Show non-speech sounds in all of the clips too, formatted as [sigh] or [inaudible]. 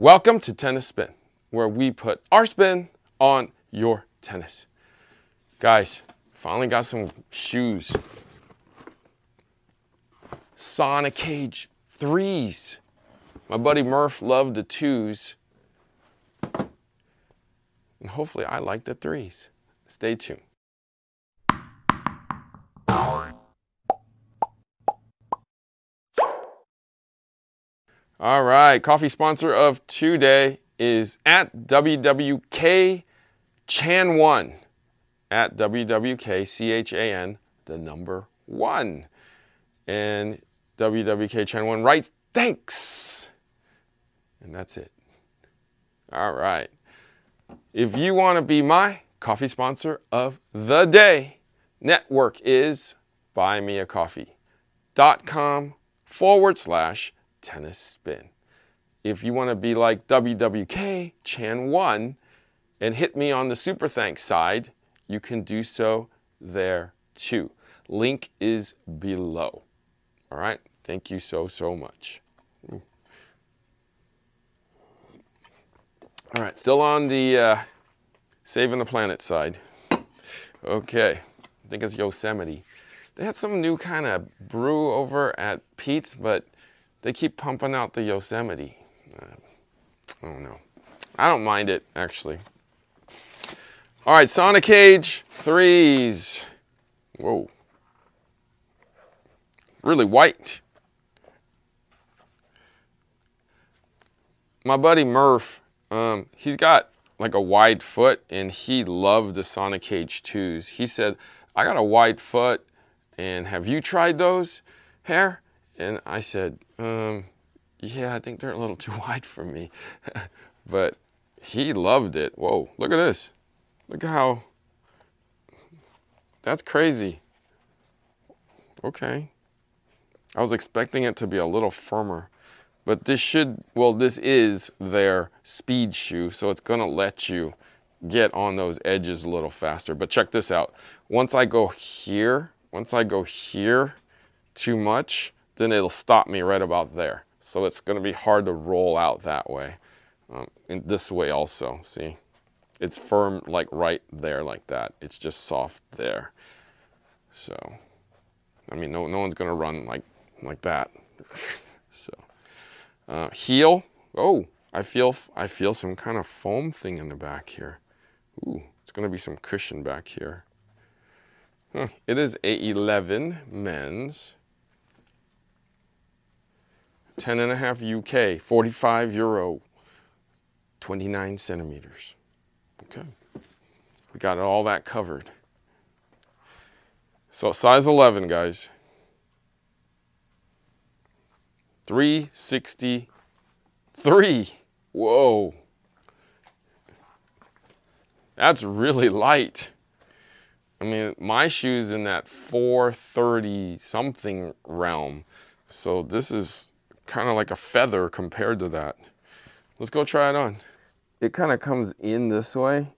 Welcome to Tennis Spin, where we put our spin on your tennis. Guys, finally got some shoes. Sonicage threes. My buddy Murph loved the twos. And hopefully I like the threes. Stay tuned. All right, coffee sponsor of today is at WWK Chan One. At WWK C H A N, the number one. And WWK Chan One writes thanks. And that's it. All right. If you want to be my coffee sponsor of the day, network is buymeacoffee.com forward slash tennis spin. If you want to be like WWK Chan 1 and hit me on the super thanks side, you can do so there too. Link is below. All right. Thank you so, so much. All right. Still on the uh, saving the planet side. Okay. I think it's Yosemite. They had some new kind of brew over at Pete's, but they keep pumping out the Yosemite. Uh, I don't know. I don't mind it, actually. All right, Sonicage threes. Whoa. Really white. My buddy Murph, um, he's got like a wide foot and he loved the Sonicage 2s. He said, I got a wide foot and have you tried those, Hair? And I said, um, yeah, I think they're a little [laughs] too wide for me. [laughs] but he loved it. Whoa, look at this. Look how, that's crazy. Okay. I was expecting it to be a little firmer. But this should, well, this is their speed shoe, so it's gonna let you get on those edges a little faster. But check this out. Once I go here, once I go here too much, then it'll stop me right about there. So it's gonna be hard to roll out that way. Um, this way also, see? It's firm like right there like that. It's just soft there. So, I mean, no, no one's gonna run like, like that. [laughs] so. Uh, heel. Oh, I feel I feel some kind of foam thing in the back here. Ooh, it's gonna be some cushion back here. Huh. It is a 11 men's. 10 and a half UK, 45 euro, 29 centimeters. Okay, we got all that covered. So size 11, guys. 363. Whoa. That's really light. I mean, my shoe's in that 430 something realm. So this is kind of like a feather compared to that. Let's go try it on. It kind of comes in this way.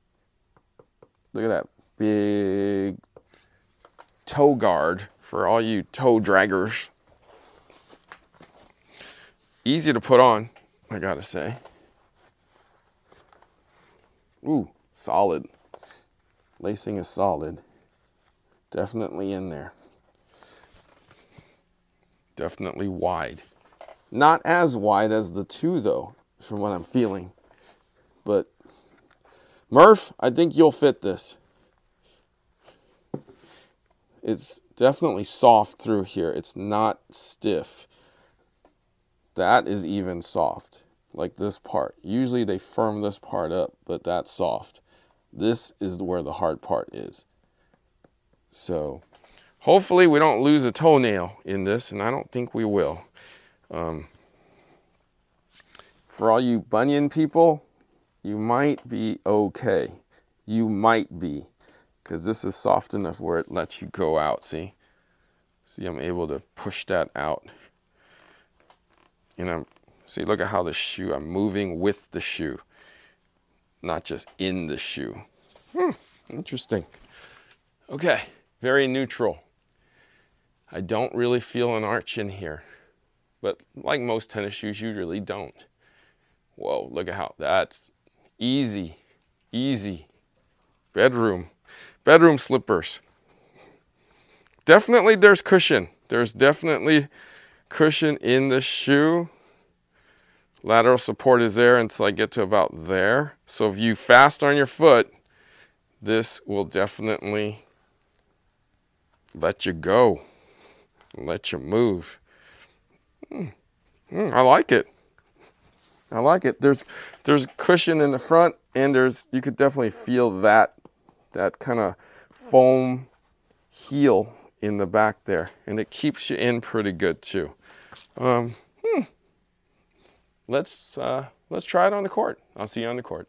Look at that big toe guard for all you toe draggers easy to put on, I gotta say. Ooh, solid. Lacing is solid. Definitely in there. Definitely wide. Not as wide as the two though, from what I'm feeling. But Murph, I think you'll fit this. It's definitely soft through here. It's not stiff. That is even soft, like this part. Usually they firm this part up, but that's soft. This is where the hard part is. So hopefully we don't lose a toenail in this, and I don't think we will. Um, for all you bunion people, you might be okay. You might be, because this is soft enough where it lets you go out, see? See, I'm able to push that out. And I'm see look at how the shoe I'm moving with the shoe not just in the shoe. Hmm, interesting. Okay very neutral. I don't really feel an arch in here but like most tennis shoes you really don't Whoa, look at how that's easy, easy. Bedroom, bedroom slippers. Definitely there's cushion. There's definitely cushion in the shoe. Lateral support is there until I get to about there. So if you fast on your foot, this will definitely let you go, let you move. Mm. I like it. I like it. There's there's cushion in the front, and there's you could definitely feel that that kind of foam heel in the back there, and it keeps you in pretty good too. Um, hmm. Let's uh, let's try it on the court. I'll see you on the court.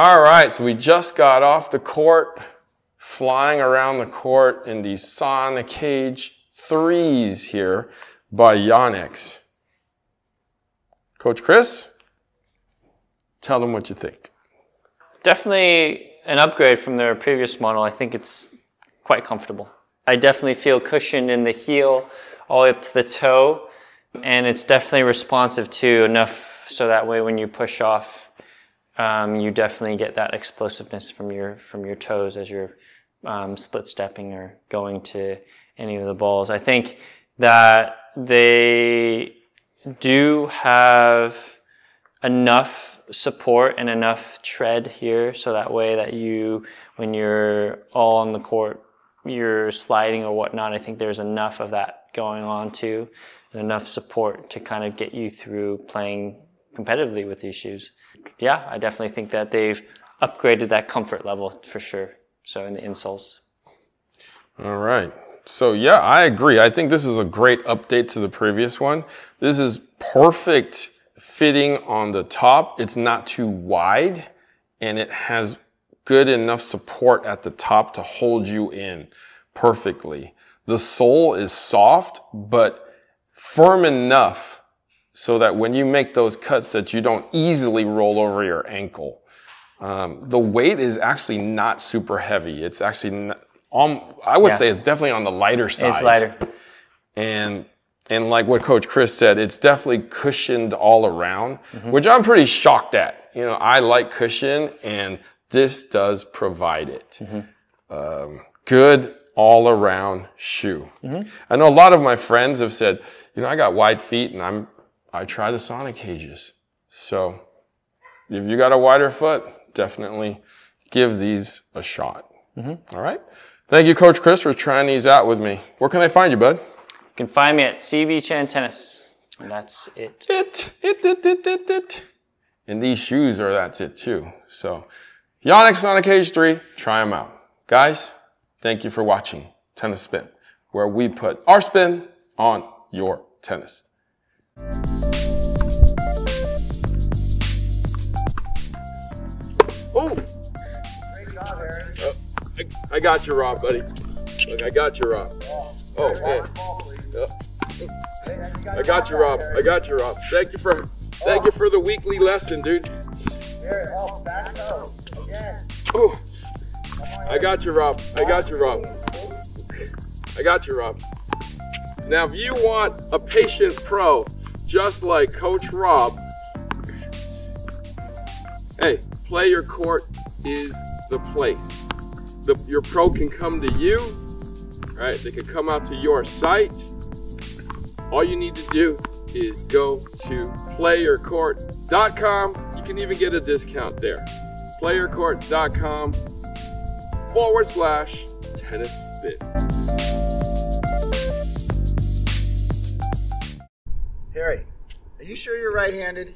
All right, so we just got off the court, flying around the court in these Sonicage threes here by Yonex. Coach Chris, tell them what you think. Definitely an upgrade from their previous model. I think it's quite comfortable. I definitely feel cushion in the heel all the way up to the toe, and it's definitely responsive to enough so that way when you push off um, you definitely get that explosiveness from your from your toes as you're um, split stepping or going to any of the balls. I think that they do have enough support and enough tread here so that way that you when you're all on the court you're sliding or whatnot i think there's enough of that going on too and enough support to kind of get you through playing competitively with these shoes yeah, I definitely think that they've upgraded that comfort level for sure. So in the insoles. All right. So yeah, I agree. I think this is a great update to the previous one. This is perfect fitting on the top. It's not too wide and it has good enough support at the top to hold you in perfectly. The sole is soft, but firm enough so that when you make those cuts that you don't easily roll over your ankle. Um, the weight is actually not super heavy. It's actually, not, um, I would yeah. say it's definitely on the lighter side. It's lighter. And, and like what Coach Chris said, it's definitely cushioned all around, mm-hmm. which I'm pretty shocked at. You know, I like cushion and this does provide it. Mm-hmm. Um, good all around shoe. Mm-hmm. I know a lot of my friends have said, you know, I got wide feet and I'm I try the Sonicages. So if you got a wider foot, definitely give these a shot. Mm-hmm. All right. Thank you, Coach Chris, for trying these out with me. Where can I find you, bud? You can find me at CB Chien Tennis. And that's it. It, it, it, it, it, it. And these shoes are that's it too. So, Yonex Sonicage 3, try them out. Guys, thank you for watching Tennis Spin, where we put our spin on your tennis. I, I, got you, Rob, buddy. Look, I got you, Rob. Oh, hey. Oh. I got you, Rob. I got you, Rob. Thank you for thank you for the weekly lesson, dude. Oh, I got you, Rob. I got you, Rob. I got you, Rob. Now, if you want a patient pro, just like Coach Rob, hey, play your court is the place. The, your pro can come to you, right? They can come out to your site. All you need to do is go to playyourcourt.com. You can even get a discount there. playyourcourt.com forward slash tennis spin. Harry, are you sure you're right handed?